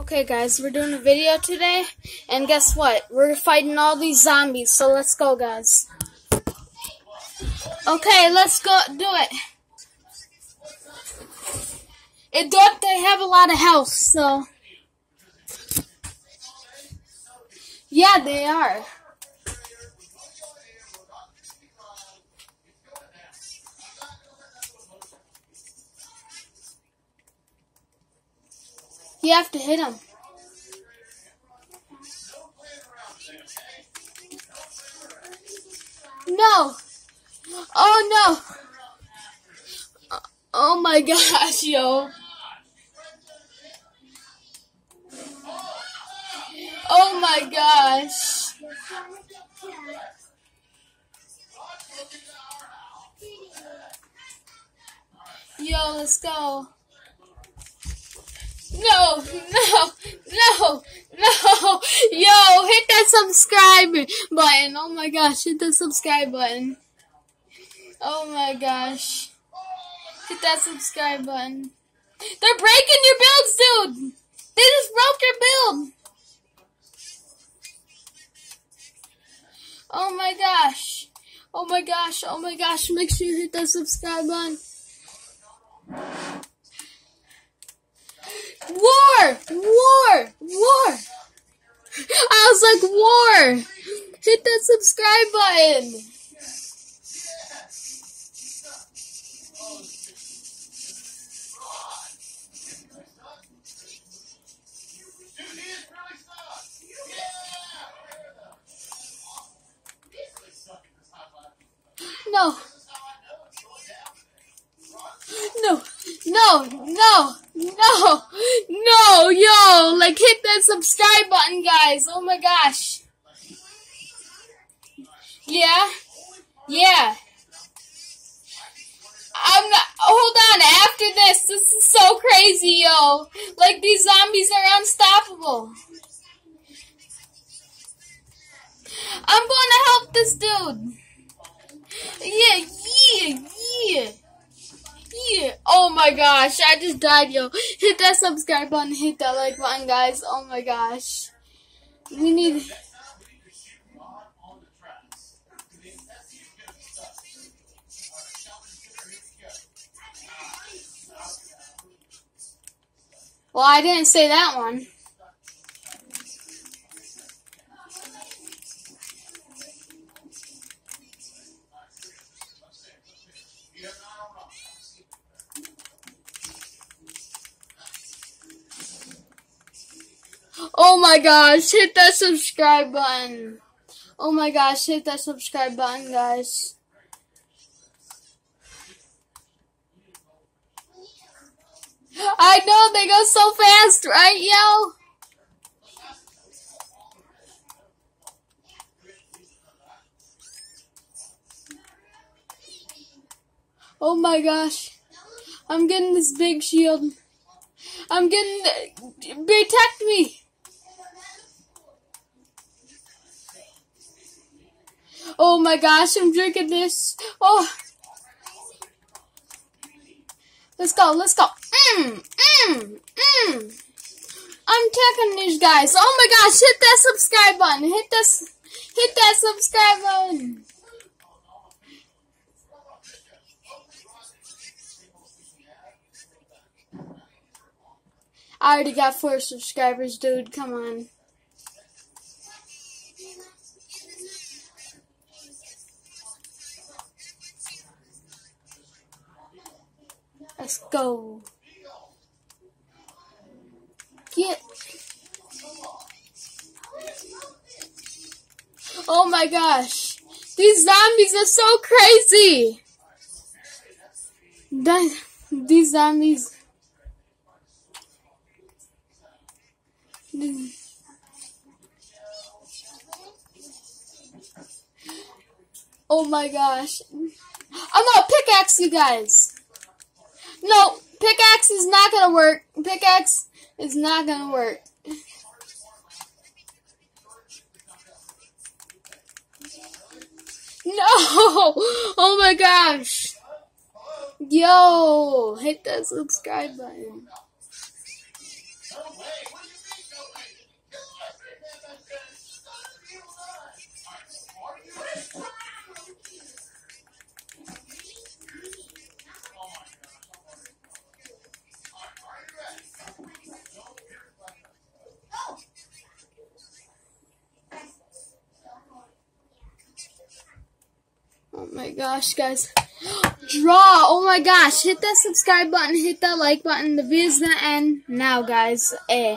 Okay guys, we're doing a video today, and guess what? We're fighting all these zombies, so let's go guys. Okay, let's go do it. It don't they have a lot of health, so Yeah, they are. You have to hit him. No. Oh no. Oh my gosh, yo. Oh my gosh. Yo, let's go. No, no, no, no. Yo, hit that subscribe button. Oh my gosh, hit the subscribe button. Oh my gosh. Hit that subscribe button. They're breaking your builds, dude. They just broke your build. Oh my gosh. Oh my gosh. Oh my gosh. Make sure you hit that subscribe button. War! War! War! I was like, war! Hit that subscribe button! No. No. No. No. No. Yo. Like, hit that subscribe button, guys. Oh my gosh. Yeah. Yeah. I'm not. Hold on. After this, this is so crazy, yo. Like, these zombies are unstoppable. I'm gonna help this dude. Yeah, yeah. Yeah. Oh my gosh, I just died, yo. Hit that subscribe button, hit that like button, guys. Oh my gosh. We need. Well, I didn't say that one. Oh my gosh, hit that subscribe button. Oh my gosh, hit that subscribe button, guys. I know, they go so fast, right, yo? Oh my gosh. I'm getting this big shield. I'm getting... Protect me! Oh my gosh, I'm drinking this. Oh. Let's go, let's go. Mmm, mmm, mmm. I'm taking these guys. Oh my gosh, hit that subscribe button. Hit this, hit that subscribe button. I already got four subscribers, dude. Come on. Let's go. Get. Oh my gosh. These zombies are so crazy. That, these zombies. Oh my gosh. I'm gonna pickaxe you guys. No, pickaxe is not gonna work. Pickaxe is not gonna work. No! Oh my gosh! Yo! Hit that subscribe button. Oh my gosh, guys. Draw! Oh my gosh. Hit that subscribe button, hit that like button. The video's gonna end now, guys. Eh.